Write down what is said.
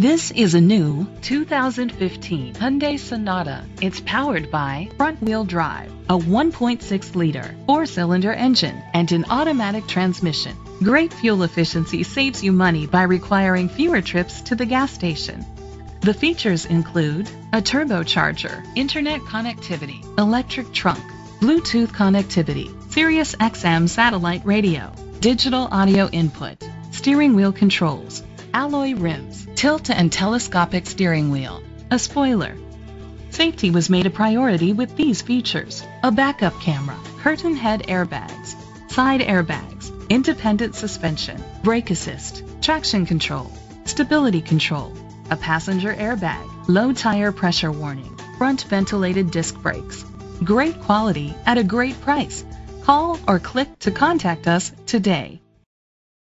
This is a new 2015 Hyundai Sonata. It's powered by front-wheel drive, a 1.6-liter four-cylinder engine, and an automatic transmission. Great fuel efficiency saves you money by requiring fewer trips to the gas station. The features include a turbocharger, internet connectivity, electric trunk, Bluetooth connectivity, Sirius XM satellite radio, digital audio input, steering wheel controls, alloy rims, tilt and telescopic steering wheel, a spoiler. Safety was made a priority with these features. A backup camera, curtain head airbags, side airbags, independent suspension, brake assist, traction control, stability control, a passenger airbag, low tire pressure warning, front ventilated disc brakes. Great quality at a great price. Call or click to contact us today.